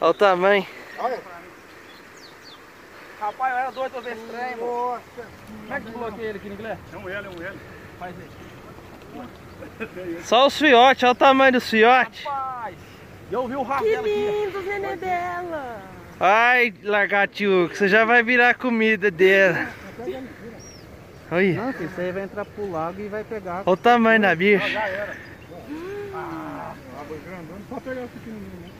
Olha o tamanho. Olha. Rapaz, eu era doido pra ver. Nossa. Como é que tu bloqueia ele aqui no inglês? É um L, é um L. Faz aí. Só os fiotes, olha o tamanho dos fiotes. Rapaz! E eu vi o rabo Que lindo, nenê dela. Ai, lagartiuca, você já vai virar comida dela. Olha, Não, isso aí vai entrar pro lago e vai pegar. olha o tamanho da bicha. Já era. Ah, água grandona. Só pegar o pequenininho, né?